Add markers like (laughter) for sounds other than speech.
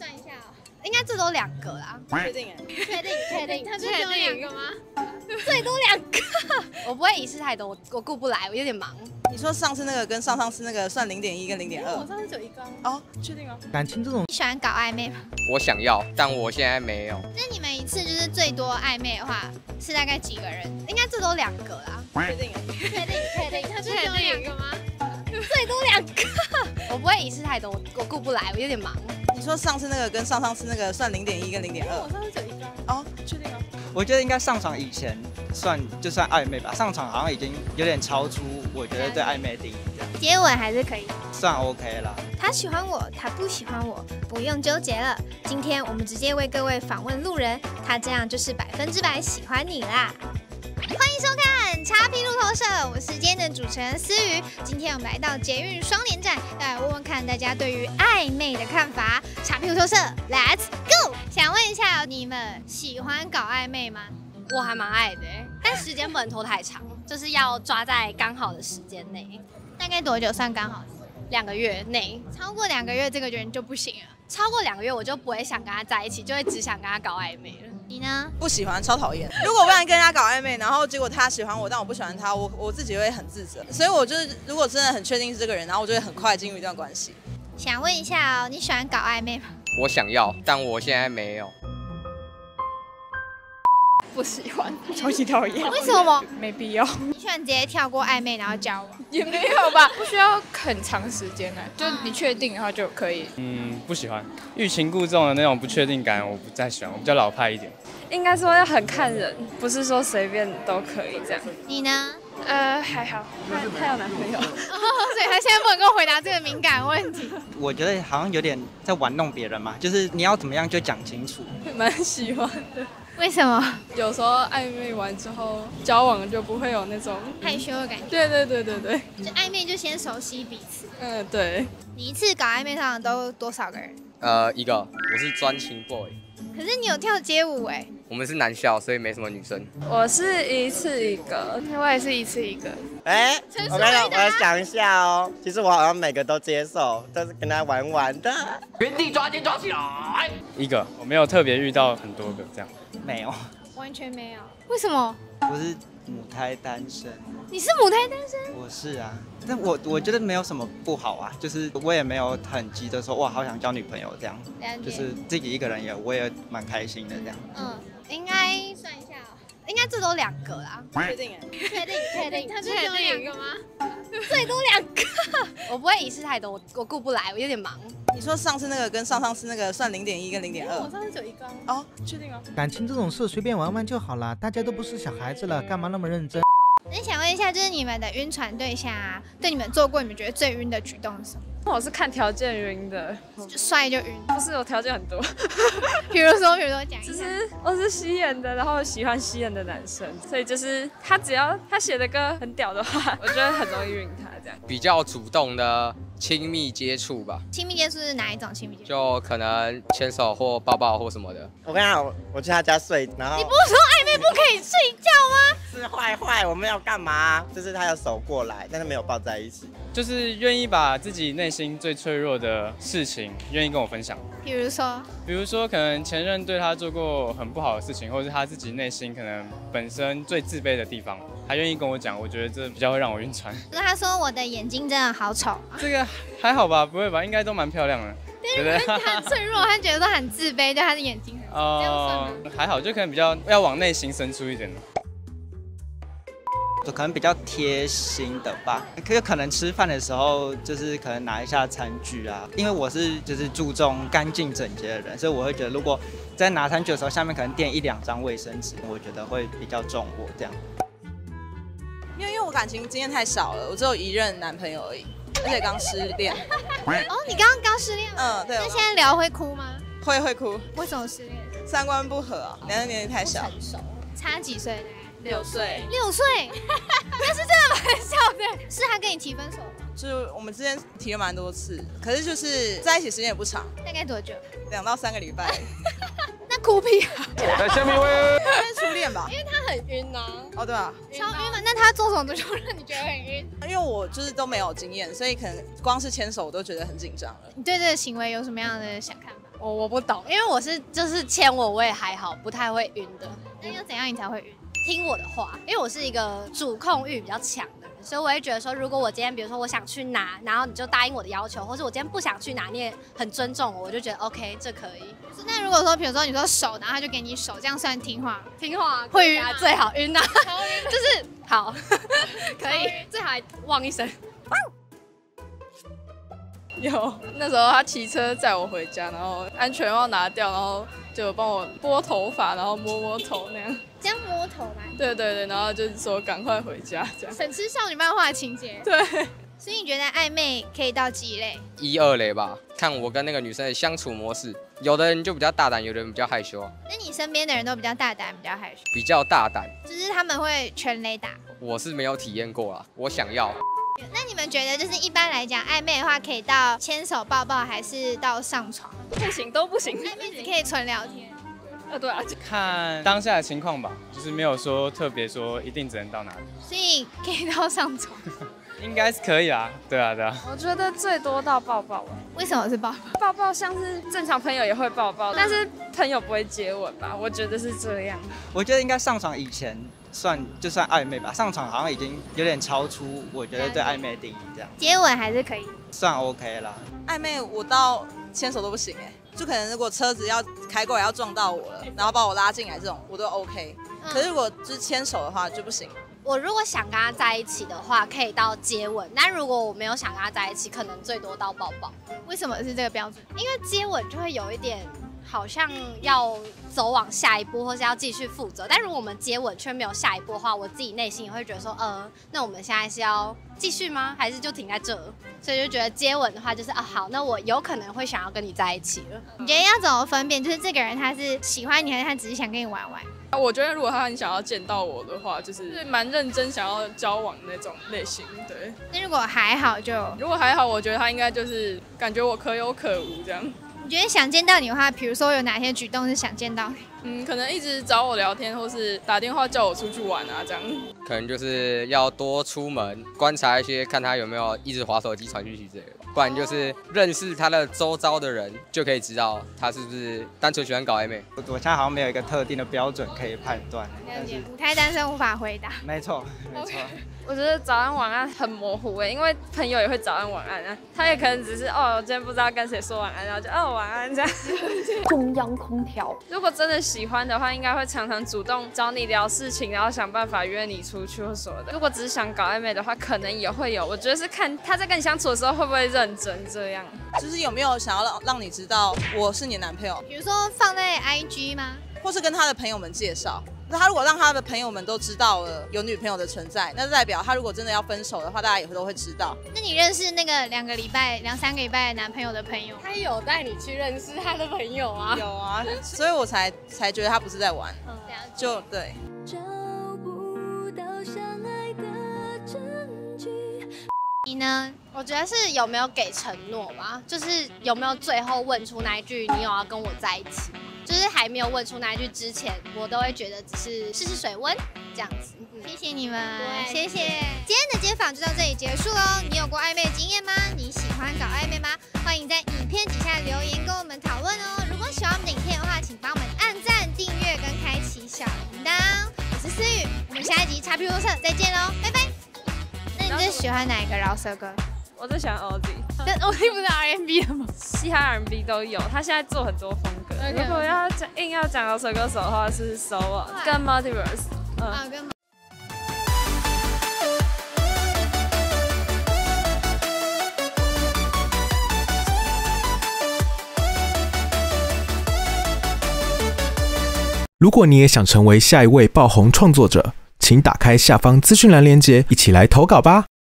算一下哦，应该最多两个啦。确定哎？确定 (laughs) 确定，他确定两个吗？(laughs) 最多两个，我不会一次太多，我我顾不来，我有点忙。你说上次那个跟上上次那个算零点一跟零点二？我上次只有一个。哦，确定哦。感情这种，你喜欢搞暧昧吗？我想要，但我现在没有。那你们一次就是最多暧昧的话，是大概几个人？应该最多两个啦。确定哎？确定确定，(laughs) 他确定两个吗？最多两个，我不会一次太多，我顾不来，我有点忙。你说上次那个跟上上次那个算零点一跟零点二？我上次只有一个。哦，确定哦。我觉得应该上场以前算就算暧昧吧，上场好像已经有点超出我觉得对暧昧的定义这样。接吻还是可以，算 OK 了。他喜欢我，他不喜欢我，不用纠结了。今天我们直接为各位访问路人，他这样就是百分之百喜欢你啦。欢迎收看《叉 P 路透社》，我是的主持人思雨。今天我们来到捷运双连站，要来问问看大家对于暧昧的看法。叉 P 路透社，Let's go！想问一下，你们喜欢搞暧昧吗？我还蛮爱的，但时间不能拖太长，就是要抓在刚好的时间内，大概多久算刚好？两个月内。超过两个月，这个人就不行了。超过两个月，我就不会想跟他在一起，就会只想跟他搞暧昧了。你呢？不喜欢，超讨厌。(laughs) 如果我不然跟人家搞暧昧，然后结果他喜欢我，但我不喜欢他，我我自己会很自责。所以我就是，如果真的很确定是这个人，然后我就会很快进入一段关系。想问一下哦，你喜欢搞暧昧吗？我想要，但我现在没有。不喜欢，超级讨厌。为什么？没必要。你喜欢直接跳过暧昧然后交往？也没有吧，不需要很长时间呢，就你确定的话就可以。嗯，不喜欢，欲擒故纵的那种不确定感，我不再喜欢，我比较老派一点。应该说要很看人，不是说随便都可以这样。你呢？呃，还好，他他有男朋友，(laughs) 所以他现在不能够回答这个敏感问题。我觉得好像有点在玩弄别人嘛，就是你要怎么样就讲清楚。蛮喜欢的。为什么？有时候暧昧完之后，交往就不会有那种害羞的感觉。对对对对对，就暧昧就先熟悉彼此。嗯，对。你一次搞暧昧上都多少个人？呃，一个。我是专情 boy。可是你有跳街舞哎。我们是男校，所以没什么女生。我是一次一个，我也是一次一个。哎，我跟你我要想一下哦。其实我好像每个都接受，都是跟他玩玩的。原地抓紧抓起来。一个，我没有特别遇到很多个这样。没有，完全没有。为什么？我是母胎单身。你是母胎单身？我是啊，但我我觉得没有什么不好啊，就是我也没有很急着说哇，好想交女朋友这样。就是自己一个人也我也蛮开心的这样。嗯，应该算一下，应该最多两个啦。确定哎？确定确定，他确定两个吗？最多两个，我不会一次太多，我我顾不来，我有点忙。你说上次那个跟上上次那个算零点一跟零点二？我上次只有一个。哦，确定哦。感情这种事随便玩玩就好了，大家都不是小孩子了，干嘛那么认真？那想问一下，就是你们的晕船对象啊，对你们做过你们觉得最晕的举动是什么？我是看条件晕的，帅就晕，不是我条件很多。(laughs) 比如说，比如说讲，就是我是吸眼的，然后喜欢吸眼的男生，所以就是他只要他写的歌很屌的话，(laughs) 我觉得很容易晕他这样。比较主动的亲密接触吧。亲密接触是哪一种亲密接触？就可能牵手或抱抱或什么的。我跟你讲，我去他家睡，然后你不是说暧昧不可以睡觉吗？是坏坏，我们要干嘛？就是他要手过来，但是没有抱在一起。就是愿意把自己内心最脆弱的事情，愿意跟我分享。比如说，比如说可能前任对他做过很不好的事情，或者是他自己内心可能本身最自卑的地方，他愿意跟我讲，我觉得这比较会让我晕船。那他说我的眼睛真的好丑，这个还好吧？不会吧？应该都蛮漂亮的。对不对？他很脆弱，他觉得他很自卑，对他的眼睛很。哦，还好，就可能比较要往内心深处一点就可能比较贴心的吧，可可能吃饭的时候就是可能拿一下餐具啊，因为我是就是注重干净整洁的人，所以我会觉得如果在拿餐具的时候下面可能垫一两张卫生纸，我觉得会比较重我这样。因为因为我感情经验太少了，我只有一任男朋友而已，而且刚失恋。(laughs) 哦，你刚刚刚失恋？嗯，对。那现在聊会哭吗？会会哭。为什么失恋？三观不合啊，两人年纪太小。成熟。差几岁？六岁，六岁，(laughs) 那是真的蛮小的。(laughs) 是他跟你提分手吗？就是我们之间提了蛮多次，可是就是在一起时间也不长，大概多久？两到三个礼拜。(laughs) 那哭屁啊！来，下面一位。初恋吧？因为他很晕呐、哦，对啊，超晕吗？那他做什么就让你觉得很晕？因为我就是都没有经验，所以可能光是牵手我都觉得很紧张了。你对这个行为有什么样的想看法？我我不懂，因为我是就是牵我我也还好，不太会晕的。那要怎样你才会晕？听我的话，因为我是一个主控欲比较强的人，所以我会觉得说，如果我今天比如说我想去拿，然后你就答应我的要求，或是我今天不想去拿，你也很尊重我，我就觉得 OK，这可以那如果说，比如说你说手，然后他就给你手，这样算听话？听话，会晕啊，最好晕啊，就是好，(laughs) 可以，最好还汪一声。(laughs) 有，那时候他骑车载我回家，然后安全帽拿掉，然后就帮我拨头发，然后摸摸头那样。这样摸？对对对，然后就是说赶快回家这样。省吃少女漫画情节。对，所以你觉得暧昧可以到几类？一二类吧，看我跟那个女生的相处模式，有的人就比较大胆，有的人比较害羞，那你身边的人都比较大胆，比较害羞，比较大胆。就是他们会全雷打。我是没有体验过啊，我想要。那你们觉得，就是一般来讲，暧昧的话可以到牵手、抱抱，还是到上床？不行，都不行。暧昧只可以纯聊天。呃，对啊，看当下的情况吧，就是没有说特别说一定只能到哪里，所以可以到上床。(laughs) 应该是可以啊。对啊，对啊。我觉得最多到抱抱吧。为什么是抱抱？抱抱像是正常朋友也会抱抱，但是朋友不会接吻吧？我觉得是这样。我觉得应该上床以前算就算暧昧吧，上床好像已经有点超出我觉得对暧昧的定义这样，接吻还是可以。算 OK 啦。暧昧我到牵手都不行哎、就可能如果车子要开过来要撞到我了，然后把我拉进来这种我都 OK，、可是如果就是牵手的话就不行。我如果想跟他在一起的话，可以到接吻；但如果我没有想跟他在一起，可能最多到抱抱。为什么是这个标准？因为接吻就会有一点好像要走往下一步，或是要继续负责。但如果我们接吻却没有下一步的话，我自己内心也会觉得说，呃，那我们现在是要继续吗？还是就停在这？所以就觉得接吻的话，就是啊，好，那我有可能会想要跟你在一起了。你觉得要怎么分辨？就是这个人他是喜欢你，还是他只是想跟你玩玩？我觉得如果他很想要见到我的话，就是蛮认真想要交往的那种类型。对，那如果还好就，如果还好，我觉得他应该就是感觉我可有可无这样。你觉得想见到你的话，比如说有哪些举动是想见到你？嗯，可能一直找我聊天，或是打电话叫我出去玩啊，这样。可能就是要多出门观察一些，看他有没有一直划手机、传讯息之类的。不然就是认识他的周遭的人，就可以知道他是不是单纯喜欢搞暧昧。我我现在好像没有一个特定的标准可以判断，但是母胎单身无法回答。没错没错。我觉得早安晚安很模糊哎，因为朋友也会早安晚安啊，他也可能只是哦，我今天不知道跟谁说晚安，然后就哦晚安这样。(laughs) 中央空调。如果真的喜欢的话，应该会常常主动找你聊事情，然后想办法约你出去或什么的。如果只是想搞暧昧的话，可能也会有。我觉得是看他在跟你相处的时候会不会认真这样。就是有没有想要让让你知道我是你的男朋友，比如说放在 IG 吗？或是跟他的朋友们介绍。那他如果让他的朋友们都知道了有女朋友的存在，那代表他如果真的要分手的话，大家也都会知道。那你认识那个两个礼拜、两三个礼拜男朋友的朋友，他有带你去认识他的朋友啊？有啊，所以我才才觉得他不是在玩，嗯就对。你呢？我觉得是有没有给承诺吧，就是有没有最后问出那一句“你有要跟我在一起”，就是还没有问出那一句之前，我都会觉得只是试试水温这样子。谢谢你们，谢谢。今天的街访就到这里结束喽。你有过暧昧经验吗？你喜欢搞暧昧吗？欢迎在影片底下留言跟我们讨论哦。如果喜欢我们的影片的话，请帮我们按赞、订阅跟开启小铃铛。我是思雨，我们下一集叉 P 路社再见喽，拜拜。那你最喜欢哪一个饶舌歌？我最喜欢 OZ，但 OZ 不是 R&B 的吗？嘻哈 R&B 都有，他现在做很多风如果要讲硬要讲饶舌歌手的话，是 Solo 跟 Multiverse。嗯，啊，跟如果你也想成为下一位爆红创作者，请打开下方资讯栏链接，一起来投稿吧。